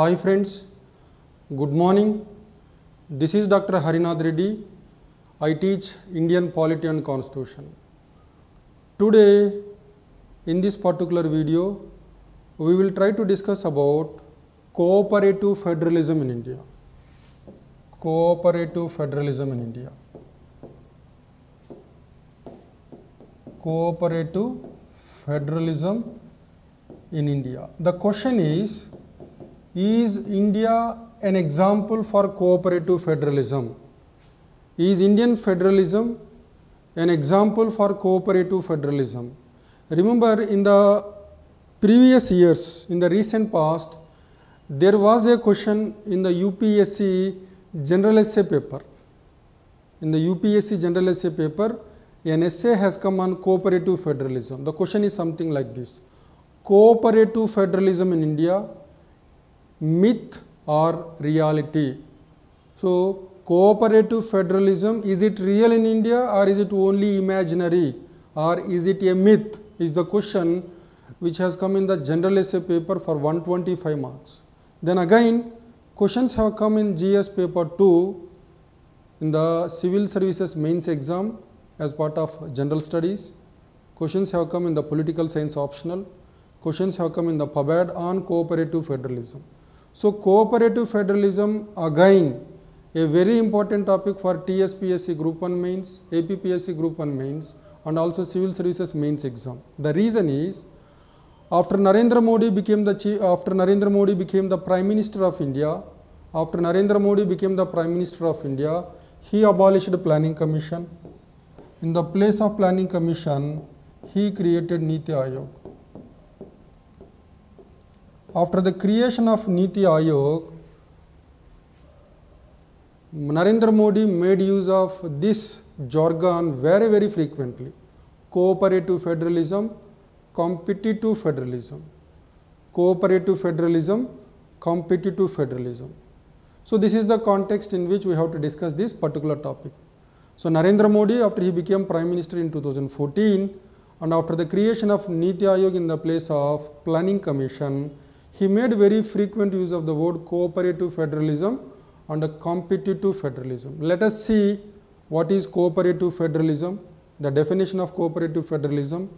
Hi friends, good morning. This is Dr. Harinath Reddy. I teach Indian Polity and Constitution. Today, in this particular video, we will try to discuss about cooperative federalism in India. Cooperative federalism in India. Cooperative federalism in India. The question is Is India an example for cooperative federalism? Is Indian federalism an example for cooperative federalism? Remember, in the previous years, in the recent past, there was a question in the UPSC general essay paper. In the UPSC general essay paper, an essay has come on cooperative federalism. The question is something like this Cooperative federalism in India, myth or reality? So, cooperative federalism is it real in India or is it only imaginary or is it a myth? Is the question which has come in the general essay paper for 125 marks. Then again, questions have come in GS paper 2 in the civil services mains exam as part of general studies. Questions have come in the political science optional. Questions have come in the PUBAD on cooperative federalism. So, cooperative federalism again a very important topic for TSPSC group 1 mains, APPSC group 1 mains and also civil services mains exam. The reason is after Narendra Modi became the chief, after Narendra Modi became the prime minister of India, after Narendra Modi became the prime minister of India, he abolished the planning commission. In the place of planning commission, he created Niti Aayog. After the creation of Niti Aayog, Narendra Modi made use of this jargon very very frequently. Cooperative federalism, competitive federalism. Cooperative federalism, competitive federalism. So this is the context in which we have to discuss this particular topic. So Narendra Modi after he became Prime Minister in 2014 and after the creation of Niti Aayog in the place of Planning Commission, he made very frequent use of the word cooperative federalism and competitive federalism. Let us see what is cooperative federalism, the definition of cooperative federalism.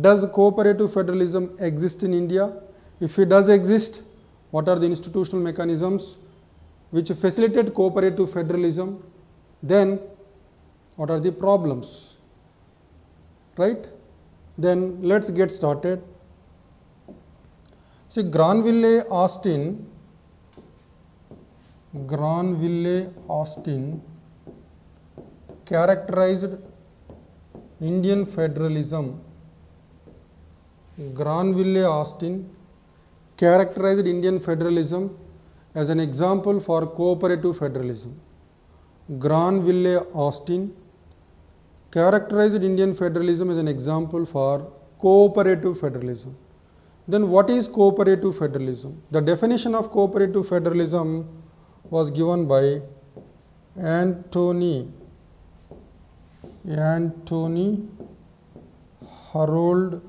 Does cooperative federalism exist in India? If it does exist, what are the institutional mechanisms which facilitate cooperative federalism? Then what are the problems? Right? Then let's get started. See, Granville Austin, Granville Austin characterized Indian federalism. Granville Austin characterized Indian federalism as an example for cooperative federalism. Granville Austin characterized Indian federalism as an example for cooperative federalism. Then what is cooperative federalism? The definition of cooperative federalism was given by Anthony Anthony Harold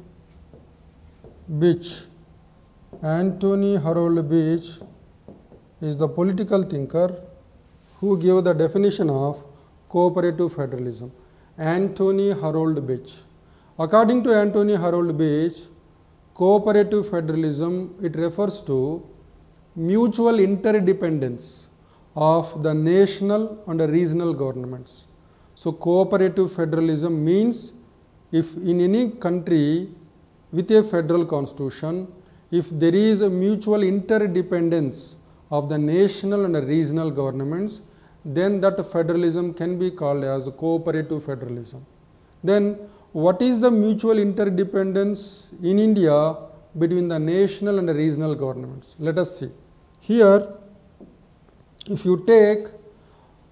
Birch. Anthony Harold Birch is the political thinker who gave the definition of cooperative federalism. Anthony Harold Birch. According to Anthony Harold Birch, cooperative federalism it refers to mutual interdependence of the national and the regional governments. So, cooperative federalism means if in any country with a federal constitution, if there is a mutual interdependence of the national and the regional governments, then that federalism can be called as cooperative federalism. Then what is the mutual interdependence in India between the national and the regional governments? Let us see. Here, if you take,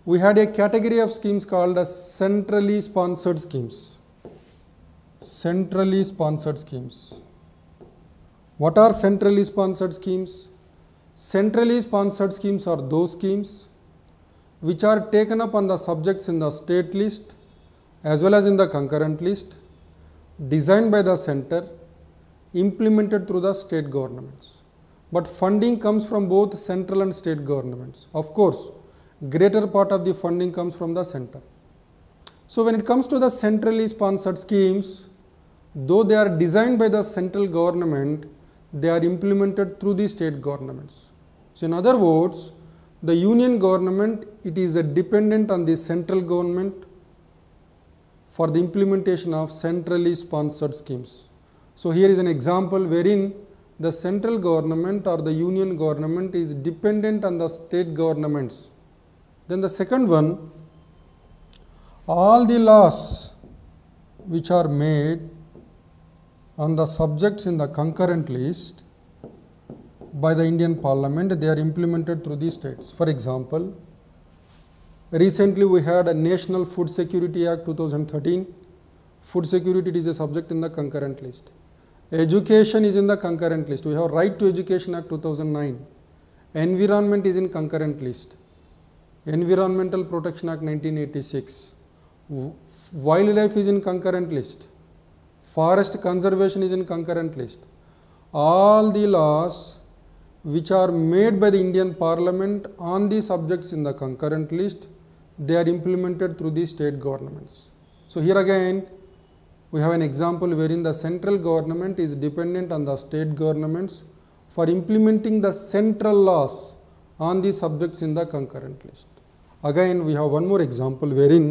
we had a category of schemes called as centrally sponsored schemes. Centrally sponsored schemes. What are centrally sponsored schemes? Centrally sponsored schemes are those schemes which are taken up on the subjects in the state list as well as in the concurrent list, designed by the center, implemented through the state governments. but funding comes from both central and state governments. Of course, greater part of the funding comes from the center. So when it comes to the centrally sponsored schemes, though they are designed by the central government, they are implemented through the state governments. So in other words, the union government, it is a dependent on the central government for the implementation of centrally sponsored schemes. So here is an example wherein the central government or the union government is dependent on the state governments. Then the second one, all the laws which are made on the subjects in the concurrent list by the Indian Parliament, they are implemented through the states. For example, recently we had a National Food Security Act 2013. Food security is a subject in the concurrent list. Education is in the concurrent list. We have Right to Education Act 2009. Environment is in concurrent list. Environmental Protection Act 1986. Wildlife is in concurrent list. Forest conservation is in concurrent list. All the laws which are made by the Indian Parliament on the subjects in the concurrent list, they are implemented through the state governments. So here again, we have an example wherein the central government is dependent on the state governments for implementing the central laws on the subjects in the concurrent list. Again, we have one more example wherein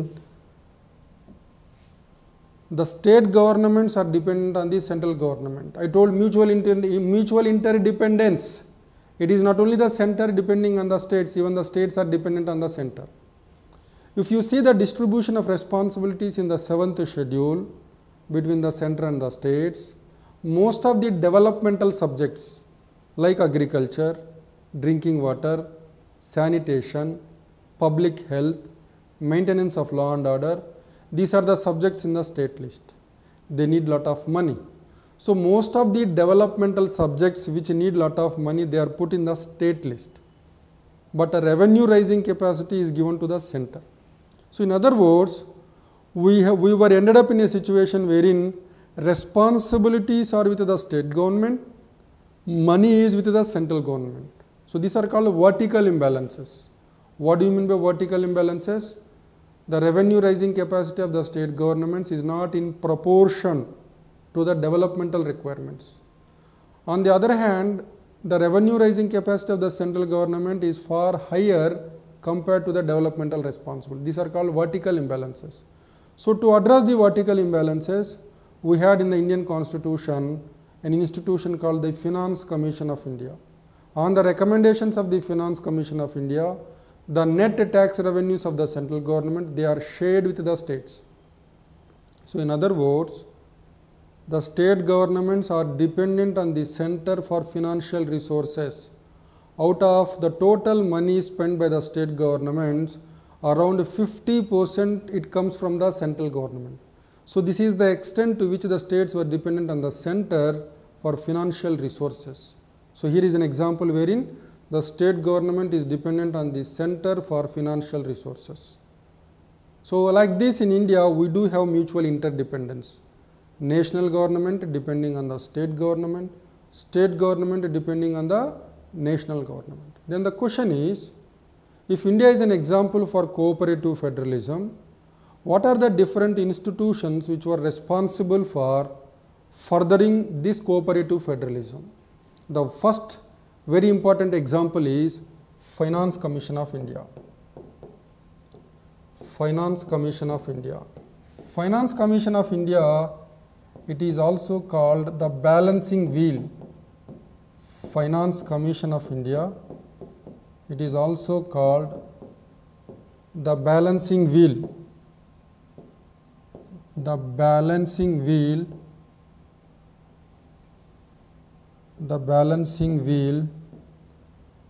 the state governments are dependent on the central government. I told mutual, inter mutual interdependence it is not only the center depending on the states, even the states are dependent on the center. If you see the distribution of responsibilities in the seventh schedule between the center and the states, most of the developmental subjects like agriculture, drinking water, sanitation, public health, maintenance of law and order, these are the subjects in the state list. They need lot of money. So most of the developmental subjects which need lot of money, they are put in the state list. But a revenue raising capacity is given to the center. So in other words, we, have, we were ended up in a situation wherein responsibilities are with the state government, money is with the central government. So these are called vertical imbalances. What do you mean by vertical imbalances? The revenue raising capacity of the state governments is not in proportion to the developmental requirements. On the other hand, the revenue raising capacity of the central government is far higher compared to the developmental responsibility. These are called vertical imbalances. So to address the vertical imbalances, we had in the Indian constitution an institution called the Finance Commission of India. On the recommendations of the Finance Commission of India, the net tax revenues of the central government, they are shared with the states. So in other words, the state governments are dependent on the center for financial resources. Out of the total money spent by the state governments, around 50 percent it comes from the central government. So this is the extent to which the states were dependent on the center for financial resources. So here is an example wherein the state government is dependent on the center for financial resources. So like this in India, we do have mutual interdependence national government depending on the state government, state government depending on the national government. Then the question is, if India is an example for cooperative federalism, what are the different institutions which were responsible for furthering this cooperative federalism? The first very important example is Finance Commission of India. Finance Commission of India. Finance Commission of India it is also called the balancing wheel. Finance Commission of India. It is also called the balancing wheel. The balancing wheel. The balancing wheel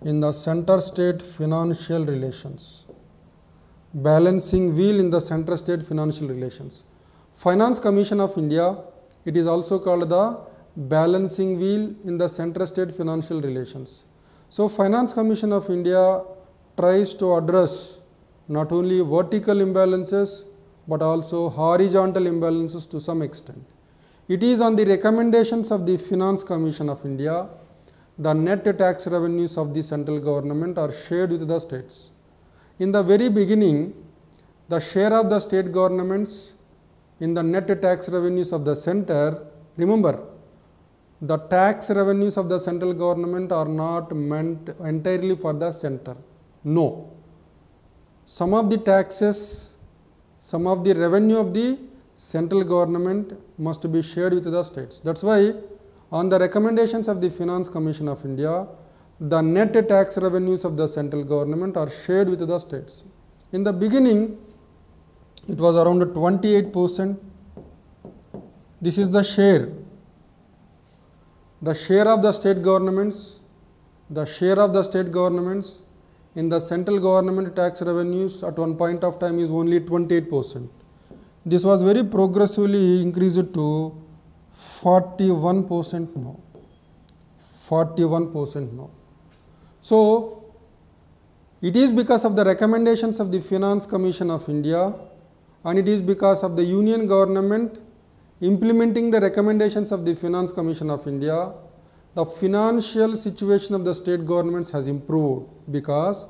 in the center state financial relations. Balancing wheel in the center state financial relations. Finance Commission of India it is also called the balancing wheel in the center state financial relations. So Finance Commission of India tries to address not only vertical imbalances but also horizontal imbalances to some extent. It is on the recommendations of the Finance Commission of India the net tax revenues of the central government are shared with the states. In the very beginning, the share of the state governments in the net tax revenues of the center, remember, the tax revenues of the central government are not meant entirely for the center. No. Some of the taxes, some of the revenue of the central government must be shared with the states. That's why on the recommendations of the Finance Commission of India, the net tax revenues of the central government are shared with the states. In the beginning, it was around 28 percent. This is the share. The share of the state governments, the share of the state governments in the central government tax revenues at one point of time is only 28 percent. This was very progressively increased to 41 percent now. 41 percent now. So, it is because of the recommendations of the Finance Commission of India and it is because of the Union government implementing the recommendations of the Finance Commission of India, the financial situation of the state governments has improved because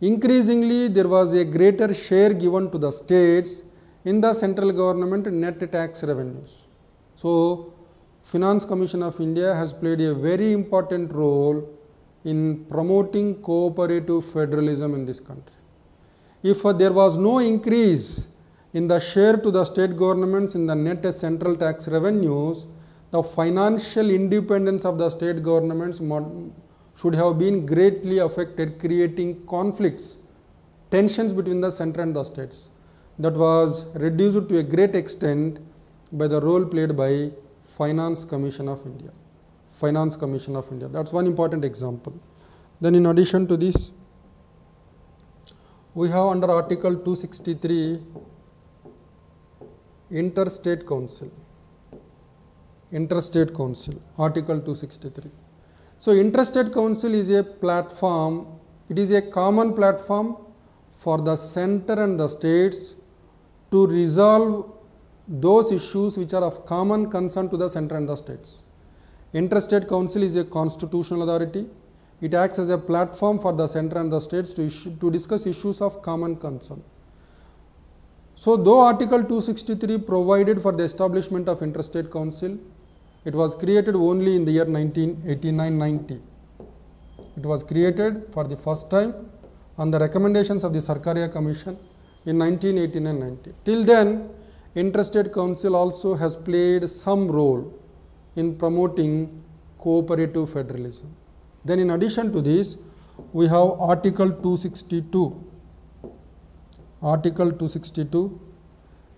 increasingly there was a greater share given to the states in the central government net tax revenues. So, Finance Commission of India has played a very important role in promoting cooperative federalism in this country. If uh, there was no increase in the share to the state governments in the net central tax revenues, the financial independence of the state governments should have been greatly affected, creating conflicts, tensions between the center and the states. That was reduced to a great extent by the role played by Finance Commission of India. Finance Commission of India. That's one important example. Then in addition to this, we have under Article 263 Interstate Council. Interstate Council, Article 263. So, Interstate Council is a platform, it is a common platform for the center and the states to resolve those issues which are of common concern to the center and the states. Interstate Council is a constitutional authority. It acts as a platform for the center and the states to, issue, to discuss issues of common concern. So, though Article 263 provided for the establishment of Interstate Council, it was created only in the year 1989-90. It was created for the first time on the recommendations of the Sarkaria Commission in 1989-90. Till then, Interstate Council also has played some role in promoting cooperative federalism. Then in addition to this, we have Article 262. Article 262,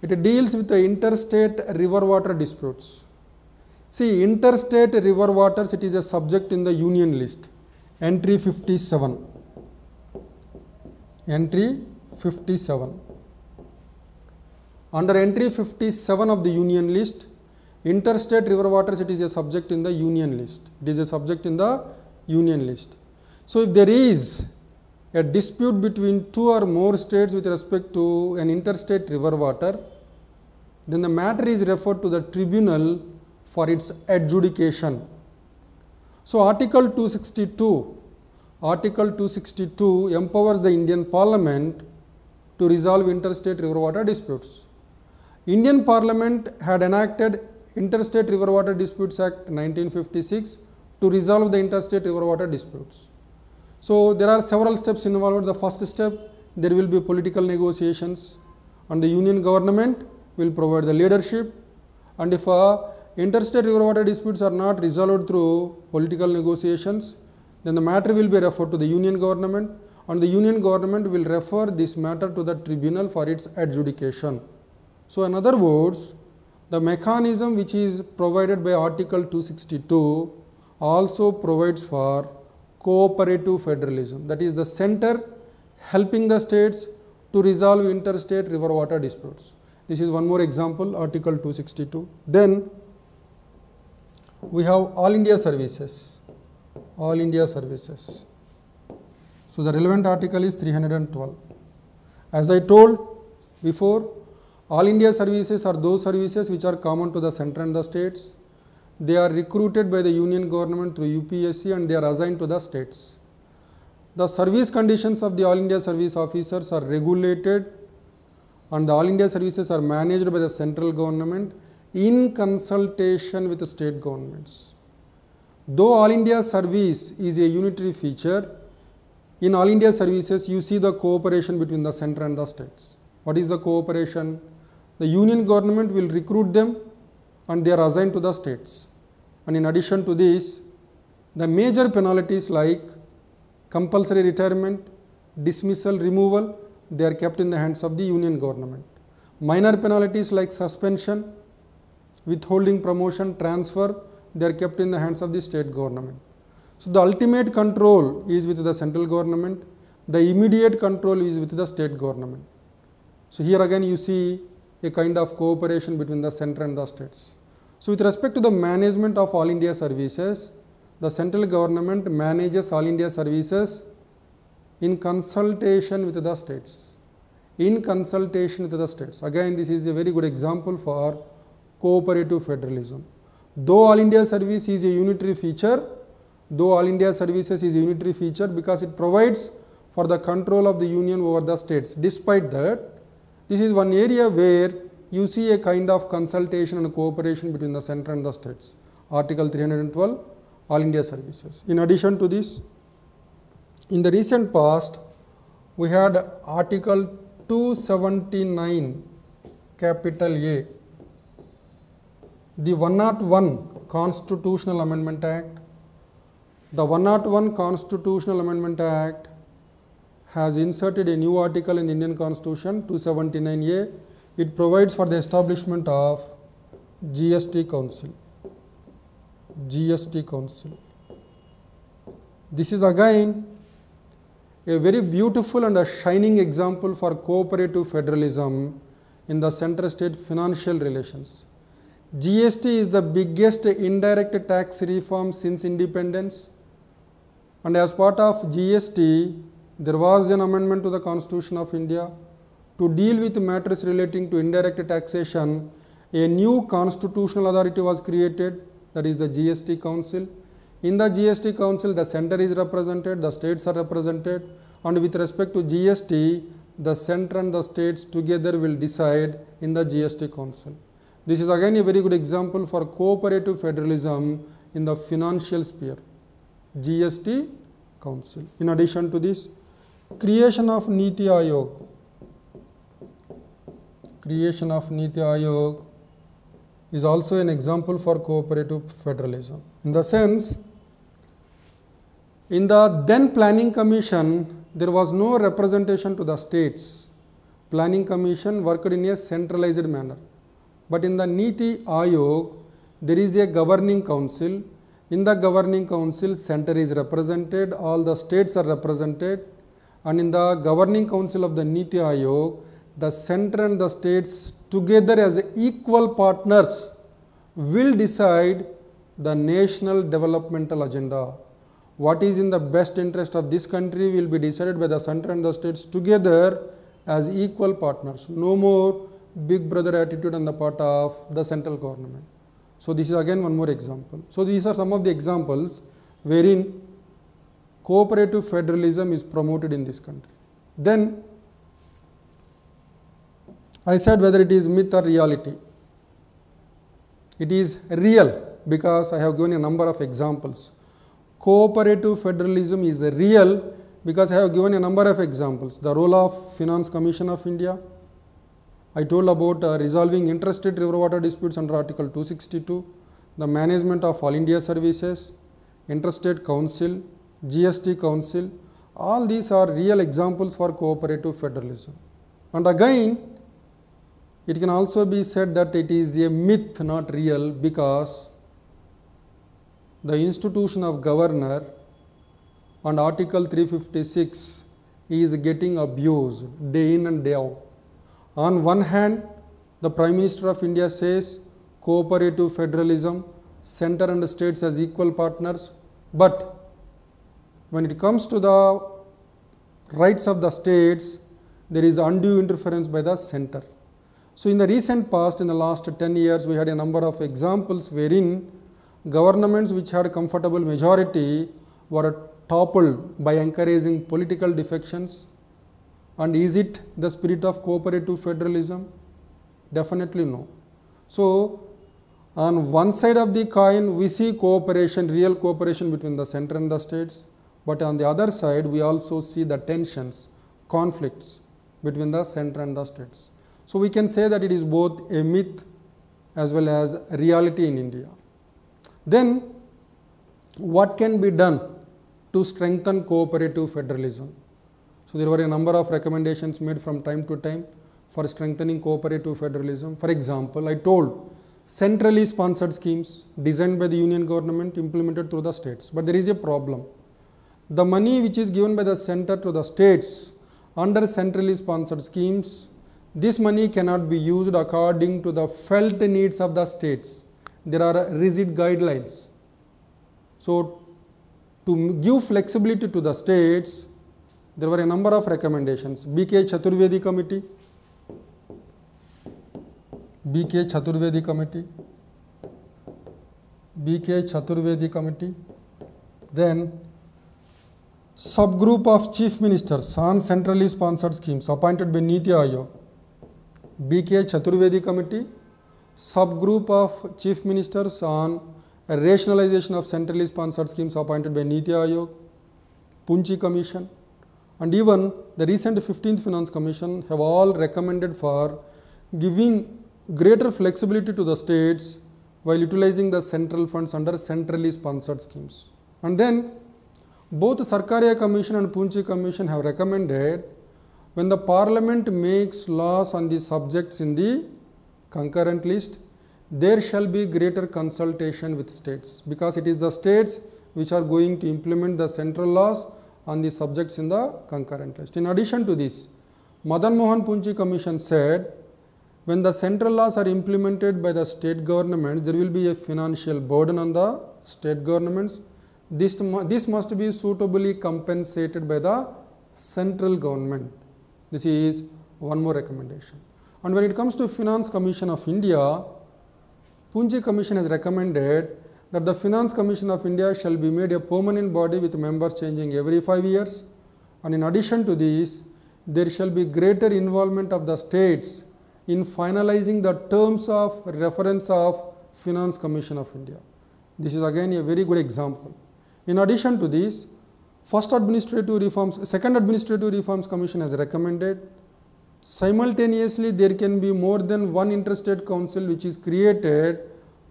it deals with the interstate river water disputes. See, interstate river waters, it is a subject in the union list, entry 57. Entry 57. Under entry 57 of the union list, interstate river waters it is a subject in the union list it is a subject in the union list so if there is a dispute between two or more states with respect to an interstate river water. Then the matter is referred to the tribunal for its adjudication. So article 262 article 262 empowers the indian parliament to resolve interstate river water disputes. Indian parliament had enacted Interstate River Water Disputes Act 1956 to resolve the interstate river water disputes. So, there are several steps involved. The first step, there will be political negotiations and the union government will provide the leadership and if uh, interstate river water disputes are not resolved through political negotiations, then the matter will be referred to the union government and the union government will refer this matter to the tribunal for its adjudication. So, in other words, the mechanism which is provided by article 262 also provides for cooperative federalism that is the center helping the states to resolve interstate river water disputes. This is one more example article 262. Then we have all India services, all India services. So, the relevant article is 312. As I told before all India services are those services which are common to the center and the states. They are recruited by the union government through UPSC and they are assigned to the states. The service conditions of the All India service officers are regulated and the All India services are managed by the central government in consultation with the state governments. Though All India service is a unitary feature, in All India services you see the cooperation between the center and the states. What is the cooperation? The union government will recruit them and they are assigned to the states. And in addition to this, the major penalties like compulsory retirement, dismissal, removal, they are kept in the hands of the union government. Minor penalties like suspension, withholding promotion, transfer, they are kept in the hands of the state government. So, the ultimate control is with the central government, the immediate control is with the state government. So, here again you see a kind of cooperation between the center and the states. So, with respect to the management of all India services, the central government manages all India services in consultation with the states. In consultation with the states. Again, this is a very good example for cooperative federalism. Though All India service is a unitary feature, though All India services is a unitary feature because it provides for the control of the union over the states. Despite that, this is one area where you see a kind of consultation and cooperation between the center and the states. Article 312, All India services. In addition to this, in the recent past, we had Article 279, capital A, the 101 Constitutional Amendment Act. The 101 Constitutional Amendment Act has inserted a new article in the Indian Constitution 279A. It provides for the establishment of GST Council. GST Council. This is again a very beautiful and a shining example for cooperative federalism in the center state financial relations. GST is the biggest indirect tax reform since independence and as part of GST there was an amendment to the constitution of India to deal with matters relating to indirect taxation a new constitutional authority was created that is the GST council in the GST council, the center is represented, the states are represented, and with respect to GST, the center and the states together will decide in the GST council. This is again a very good example for cooperative federalism in the financial sphere. GST council. In addition to this, creation of Niti Aayog. Creation of Niti Aayog is also an example for cooperative federalism. In the sense, in the then planning commission, there was no representation to the states. Planning commission worked in a centralized manner. But in the Niti Aayog, there is a governing council. In the governing council, center is represented, all the states are represented. And in the governing council of the Niti Aayog, the center and the states together as equal partners will decide the national developmental agenda what is in the best interest of this country will be decided by the center and the states together as equal partners. No more big brother attitude on the part of the central government. So, this is again one more example. So, these are some of the examples wherein cooperative federalism is promoted in this country. Then I said whether it is myth or reality. It is real because I have given a number of examples cooperative federalism is real because I have given a number of examples. The role of Finance Commission of India, I told about uh, resolving interstate river water disputes under Article 262, the management of all India services, interstate council, GST council, all these are real examples for cooperative federalism. And again, it can also be said that it is a myth, not real, because the institution of governor on article 356 is getting abused day in and day out. On one hand, the Prime Minister of India says cooperative federalism, center and states as equal partners, but when it comes to the rights of the states, there is undue interference by the center. So, in the recent past, in the last 10 years, we had a number of examples wherein governments which had a comfortable majority were toppled by encouraging political defections and is it the spirit of cooperative federalism? Definitely no. So, on one side of the coin we see cooperation, real cooperation between the center and the states, but on the other side we also see the tensions, conflicts between the center and the states. So, we can say that it is both a myth as well as reality in India. Then what can be done to strengthen cooperative federalism? So, there were a number of recommendations made from time to time for strengthening cooperative federalism. For example, I told centrally sponsored schemes designed by the union government implemented through the states, but there is a problem. The money which is given by the center to the states under centrally sponsored schemes, this money cannot be used according to the felt needs of the states. There are rigid guidelines. So, to give flexibility to the states, there were a number of recommendations. BK Chaturvedi committee, BK Chaturvedi committee, BK Chaturvedi committee, then subgroup of chief ministers on centrally sponsored schemes appointed by Niti Aayog, BK Chaturvedi committee, subgroup of chief ministers on rationalization of centrally sponsored schemes appointed by Niti Aayog, Punchhi commission, and even the recent 15th Finance Commission have all recommended for giving greater flexibility to the states while utilizing the central funds under centrally sponsored schemes. And then both Sarkaria Commission and Punchhi Commission have recommended when the parliament makes laws on the subjects in the concurrent list, there shall be greater consultation with states because it is the states which are going to implement the central laws on the subjects in the concurrent list. In addition to this, Madan Mohan Punchhi Commission said when the central laws are implemented by the state government, there will be a financial burden on the state governments. This, this must be suitably compensated by the central government. This is one more recommendation. And when it comes to Finance Commission of India, Punchhi Commission has recommended that the Finance Commission of India shall be made a permanent body with members changing every 5 years and in addition to this there shall be greater involvement of the states in finalizing the terms of reference of Finance Commission of India. This is again a very good example. In addition to this, first administrative reforms, second administrative reforms commission has recommended simultaneously there can be more than one interstate council which is created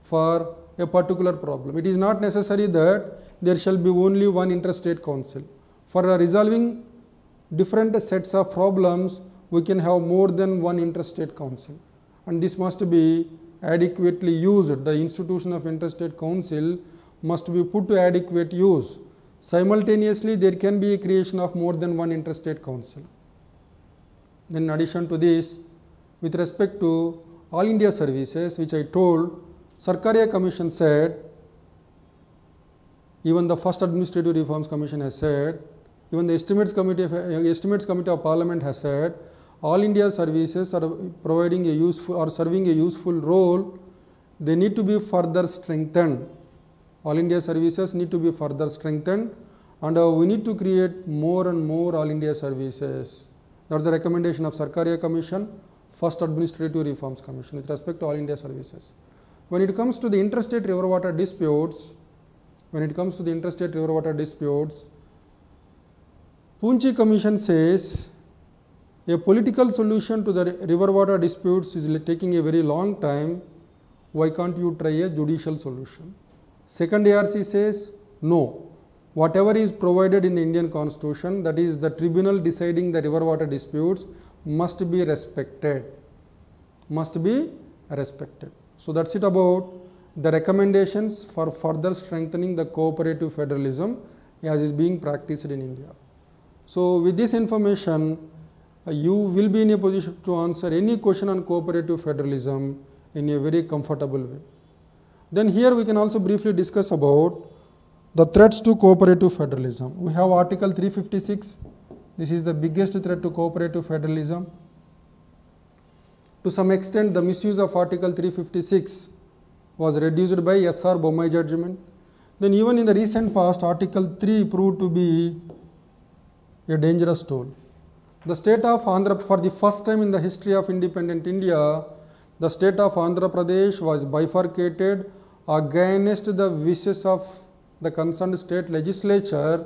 for a particular problem. It is not necessary that there shall be only one interstate council. For resolving different sets of problems, we can have more than one interstate council and this must be adequately used. The institution of interstate council must be put to adequate use. Simultaneously, there can be a creation of more than one interstate council. Then in addition to this, with respect to all India services, which I told Sarkaria Commission said, even the first Administrative Reforms Commission has said, even the Estimates Committee of, Estimates Committee of Parliament has said, all India services are providing a useful or serving a useful role, they need to be further strengthened. All India services need to be further strengthened and uh, we need to create more and more All India services. That is the recommendation of Sarkaria Commission, first Administrative Reforms Commission with respect to All India services. When it comes to the interstate river water disputes, when it comes to the interstate river water disputes, Punchhi Commission says a political solution to the river water disputes is taking a very long time. Why can't you try a judicial solution? Second ARC says no. Whatever is provided in the Indian constitution, that is the tribunal deciding the river water disputes, must be respected. Must be respected. So, that is it about the recommendations for further strengthening the cooperative federalism as is being practiced in India. So, with this information, uh, you will be in a position to answer any question on cooperative federalism in a very comfortable way. Then here we can also briefly discuss about the threats to cooperative federalism. We have article 356, this is the biggest threat to cooperative federalism. To some extent the misuse of article 356 was reduced by SR Bommai judgment. Then even in the recent past, Article 3 proved to be a dangerous tool. The state of Andhra, for the first time in the history of independent India, the state of Andhra Pradesh was bifurcated against the wishes of the concerned state legislature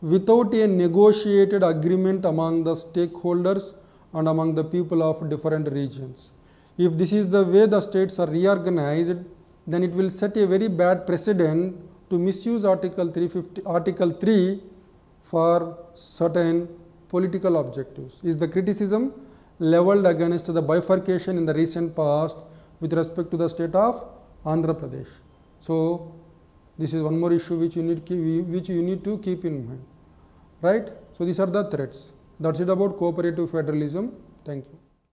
without a negotiated agreement among the stakeholders and among the people of different regions. If this is the way the states are reorganized, then it will set a very bad precedent to misuse Article 350, Article 3 for certain political objectives. Is the criticism leveled against the bifurcation in the recent past with respect to the state of Andhra Pradesh. So, this is one more issue which you need, keep, which you need to keep in mind, right? So, these are the threats. That's it about cooperative federalism. Thank you.